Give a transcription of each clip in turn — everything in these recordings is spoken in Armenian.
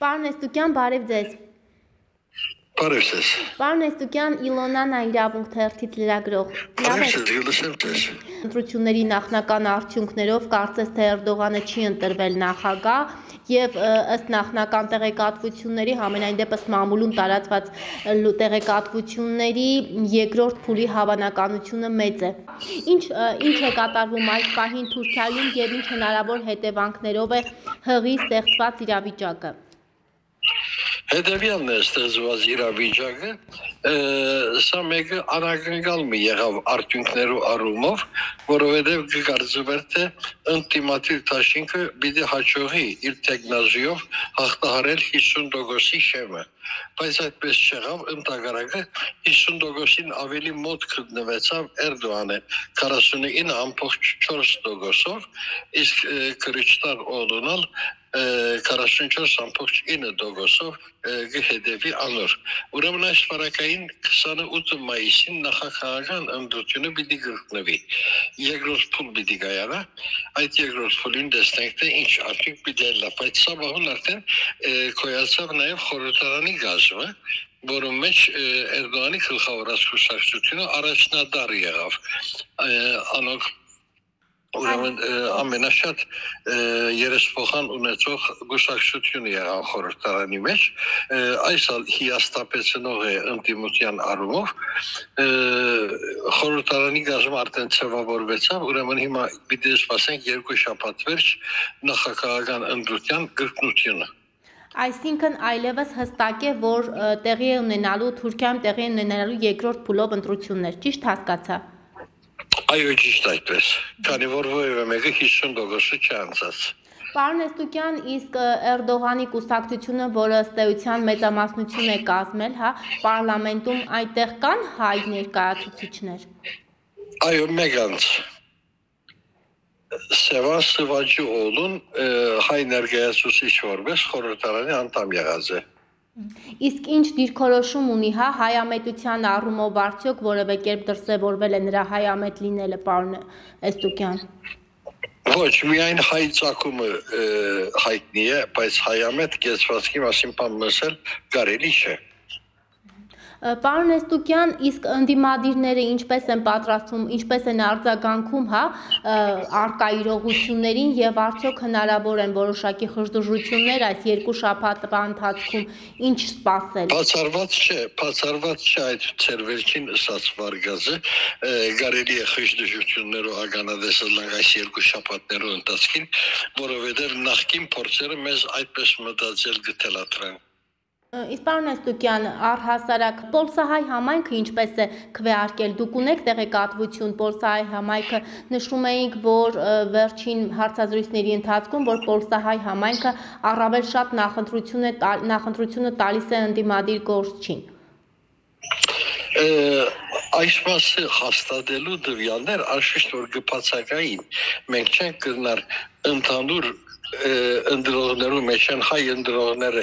Պարոն Էստուկյան, բարև ձեզ։ Բարև ձեզ։ Պարոն Էստուկյան, Իլոնան իրավունք թերթից լրագրող։ Բարև ձեզ, ելուսեմ ձեզ։ Ընտրությունների նախնական արդյունքներով կարծես թե Էրդողանը չի ընտրվել նախագահ եւ ըստ նախնական տեղեկատվությունների համենայն դեպս մամուլում տարածված տեղեկատվությունների երկրորդ փուլի հավանականությունը մեծ է։ Ինչ ինչ է կատարվում այս պահին Թուրքիայում եւ ինչ հնարավոր հետևանքներով է հղի ստեղծված իրավիճակը հետևյալն է ստեղծված իրավիճակը, սա մեկը անակնկալ մի եղավ արդյունքներու առումով, որովհետև կկարծվեր թե ընտիմատիվ դաշինքը պիտի հաջողի իր տեխնազիով հաղթահարել 50%-ի շեմը բայց այդպես չեղավ ընդհանրակը 50%-ին ավելի մոտ գտնվեցավ Էրդողանը 49.4%-ով իսկ Քրիստան Օլոնալ 44.9%-ով գհետևի անոր։ Ուրեմն այս վարակային 28 մայիսին նախագահական ընդդությունը պիտի գրկնվի։ Երկրորդ փուլ պիտի գայանա, այդ երկրորդ փուլին տեսնենք թե ինչ արդյունք պիտի լա, բայց սա բահուն արդեն կոյացավ նաև խորհրդարանի գազը, որում մեջ Էրդողանի գլխավորած կուսակցությունը առաջնադար եղավ։ Անոնք ուրեմն ամենաշատ երեսփոխան ունեցող գուսակցությունը եղան խորհրդարանի մեջ այս հիաստապեցնող է ընտիմության առումով խորհրդարանի գազում արդեն ծավալվեցավ ուրեմն հիմա պիտի սպասենք երկու շաբաթ վերջ նախագահական ընդրության գրկնությունը Այսինքն այլևս հստակ է, որ տեղի է ունենալու Թուրքիայում տեղի ունենալու երկրորդ փուլով ընտրություններ, ճիշտ հասկացա։ Այո, ճիշտ այդպես։ Քանի որ որևէ մեկը 50%-ը չանցած։ Պարոն Էստուկյան, իսկ Էրդողանի կուսակցությունը, որը ըստ էության մեծամասնություն է կազմել, հա, պարլամենտում այդտեղ կան հայ ներկայացուցիչներ։ Այո, մեկանց Սևան Սվաջի օլուն հայ ներկայացուցիչ որպես խորհրդարանի անդամ եղած է։ Իսկ ինչ դիրքորոշում ունի, հա, հայամետության առումով արդյոք որևէ կերպ դրսևորվել է նրա հայամետ լինելը, պարոն Էստուկյան։ Ոչ, միայն հայ ցակումը հայտնի է, բայց հայամետ կեցվածքի մասին բան մսել կարելի չէ։ Պարոն Էստուկյան, իսկ ընդդիմադիրները ինչպես են պատրաստվում, ինչպես են արձագանքում, հա, արկա իրողություններին եւ արդյոք հնարավոր են որոշակի խժդժություններ այս երկու շաբաթվա ընթացքում ինչ սպասել։ Բացառված չէ, բացառված չէ այդ ծերվերքին ասած վարգազը, կարելի է խժդժություններով ականադեսել այս երկու շաբաթներու ընթացքին, որովհետեւ նախքին փորձերը մեզ այդպես մտածել գտելատրան։ Իսկ պարոն Էստուկյան, առհասարակ Պոլսահայ համայնքը ինչպես է քվեարկել։ Դուք ունեք տեղեկատվություն Պոլսահայ համայնքը? Նշում էինք, որ վերջին հարցազրույցների ընթացքում, որ Պոլսահայ համայնքը առավել շատ նախընտրություն է նախընտրությունը տալիս է ընդդիմադիր գործչին այս մասը հաստատելու դվյալներ անշուշտ որ կբացակային մենք չենք գնար ընդհանուր ընդրողներու մեջ են հայ ընդրողները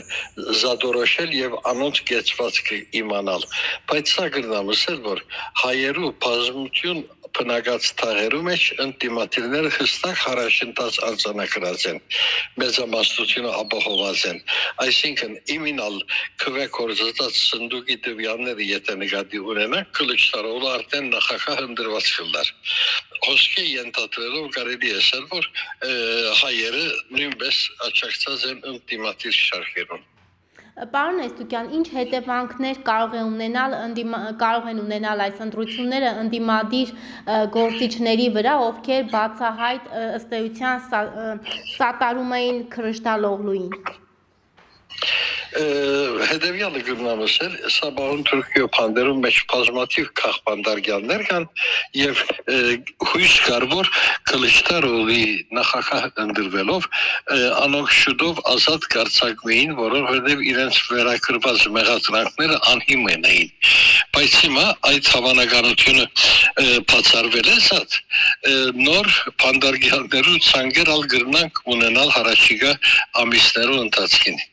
զադորոշել եւ անոնց կեցվածքը իմանալ բայց սա գրնամ ասել որ հայերու բազմություն բնակած թաղերու մեջ ընտիմատիվները հստակ հարաշընթաց արձանագրած են մեծամասնությունը ապահոված են այսինքն իմինալ քվե կորզած սնդուկի դվյանները եթե նկատի ունենան կլիչտարով արդեն նախախա հնդրված կլար խոսքի ենթադրելով կարելի է ասել որ հայերը նույնպես աճակցած են ընտիմատիվ շարքերում Պարոն Էստուկյան, ինչ հետևանքներ կարող է ունենալ կարող են ունենալ այս ընտրությունները ընդդիմադիր գործիչների վրա, ովքեր բացահայտ ըստ էության սատարում էին Քրշտալօղլուին հետևյալը գտնամ ասել, սա բաղուն Թուրքիո փանդերում մեջ բազմաթիվ քաղբանդարգյաններ կան եւ հույս կար որ Կլիշտարովի նախախահ ընդրվելով անոնք շուտով ազատ կարծակվեին, որովհետեւ իրենց վերակրված մեղադրանքները անհիմն էին։ Բայց հիմա այդ հավանականությունը բացառվել է սատ նոր փանդարգյաններու ցանկեր ալ գրնանք ունենալ հարաճիգա ամիսներու ընթացքին։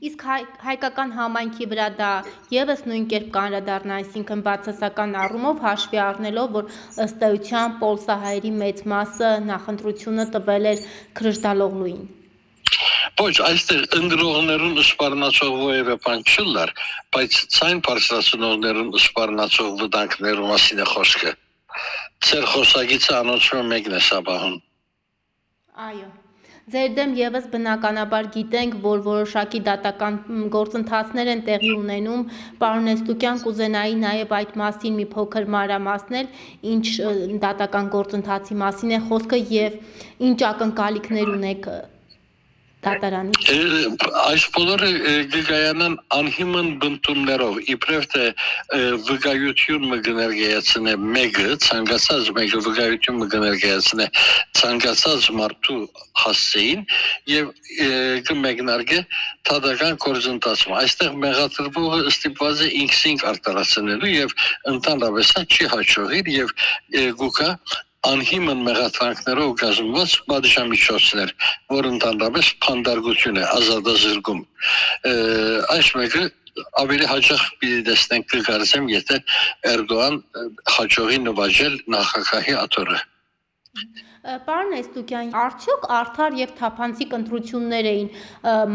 Իսկ հայ, հայկական համայնքի վրա դա եւս նույն կերպ կանրադառնա, այսինքն բացասական առումով հաշվի առնելով, որ ըստ էության պոլսահայերի մեծ մասը նախընտրությունը տվել էր Քրժդալօղլուին։ Ոչ, այստեղ ընդրողներուն սպառնացող ովևէ բան չլար, բայց ցայն բարձրացնողներուն սպառնացող վտանգներու մասին է խոսքը։ Ձեր խոսագիծը անոնցում մեկն է սաբահում։ Այո։ Ձեր դեմ եւս բնականաբար գիտենք, որ որոշակի դատական գործընթացներ են տեղի ունենում։ Պարոն Էստուկյան կուզենայի նաև այդ մասին մի փոքր մանրամասնել, ինչ դատական գործընթացի մասին է խոսքը եւ ինչ ակնկալիքներ ունեք դատարանից։ Այս բոլորը գգայանան անհիմն բնտումներով, իբրև թե վկայություն մը գներգայացնե մեկը, ցանկացած մեկը վկայություն մը գներգայացնե ցանկացած մարդու հասցեին եւ կմեկնարկե թադական կորզընթացում։ Այստեղ մեղադրվողը ստիպված է ինքսինք արտարացնելու եւ ընդհանրապես չի հաջողի եւ գուկա անհիմն մեղադրանքներով կազմված պատժամիջոցներ, որ ընդհանրապես փանդարգություն է, ազատազրկում։ Այս մեկը ավելի հաջող պիտի տեսնենք կգարզեմ, եթե Էրդոğan հաջողի նվաճել նախագահի աթոռը։ Պարոն Էստուկյան, արդյոք արդար եւ թափանցիկ ընտրություններ էին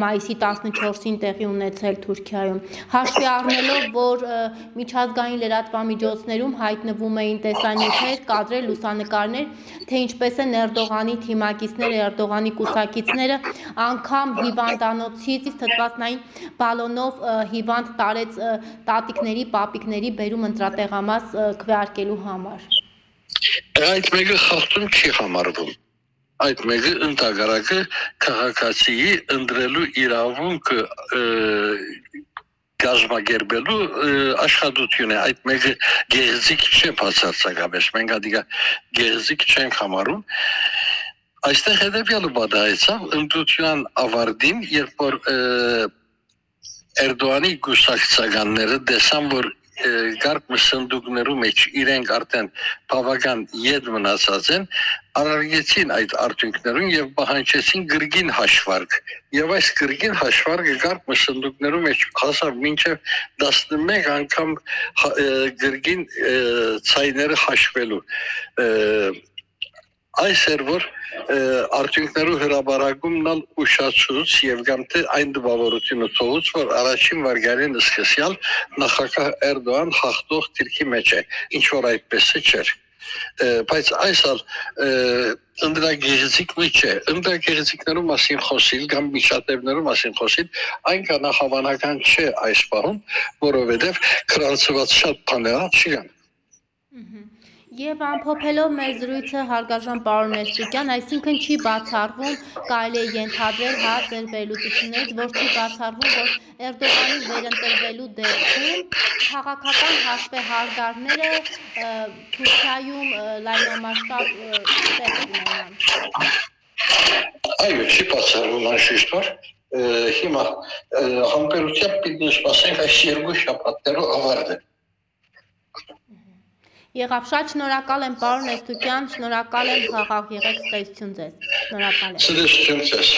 մայիսի 14-ին տեղի ունեցել Թուրքիայում։ Հաշվի առնելով, որ միջազգային լրատվամիջոցներում հայտնվում էին տեսանյութեր, կադրեր, լուսանկարներ, թե ինչպես են Էրդողանի թիմակիցները, Էրդողանի կուսակիցները անգամ հիվանդանոցից թթվածնային բալոնով հիվանդ տարեց տատիկների, պապիկների բերում ընտրատեղամաս քվեարկելու համար այդ մեկը խախտում չի համարվում այդ մեկը ընդհանրակը քաղաքացիի ընտրելու իրավունքը գազམ་ագերբելու աշխատություն է այդ մեկը գեղեցիկ չէ բացարձակապես մենք ադիգա գեղեցիկ չենք համարում այստեղ հետեւյալը բադայեցավ ընդդության ավարտին երբ որ Էրդողանի գուսակցականները տեսան որ գարկ մսնդուկներու մեջ իրենք արդեն բավական յետ մնացած են արարգեցին այդ արդյունքներուն եւ պահանջեցին գրգին հաշվարկ եւ այս գրգին հաշվարկը գարկ մսնդուկներու մեջ հասավ մինչեւ 11 անգամ գրգին ցայները հաշվելու այս էր որ արդյունքներու հրաբարակումն ալ ուշացուց եւ կամ թե այն դպավորությունը թողուց որ առաջին վարգարին սկսյալ նախագահ Էրդոğan հաղթող դիրքի մեջ է ինչ որ այդպես է չէր բայց այսալ ընդրագեղեցիկ մի չէ ընդրագեղեցիկներու մասին խոսիլ կամ միջատևներու մասին խոսիլ այնքան հավանական չէ այս բառում որովհետեւ քրացված շատ բաներ չկան Եվ ամփոփելով մեր զրույցը հարգարժան պարոն Էստուկյան, այսինքն չի բացառվում, կարելի է ենթադրել հա ձեր վերլուծություններից, որ չի բացառվում, որ Էրդողանի վերընտրվելու դեպքում քաղաքական հաշվեհարգարները Թուրքիայում լայնամասշտաբ տեղ ունենան։ Այո, չի բացառվում անշուշտ հիմա համբերությամբ պիտի սպասենք այս երկու շաբաթներով ավարտել Եղավ շատ շնորհակալ եմ պարոն Էստուկյան, շնորհակալ եմ խաղաղ եղեք, ստեսություն ձեզ։ Շնորհակալ եմ։ Ստեսություն ձեզ։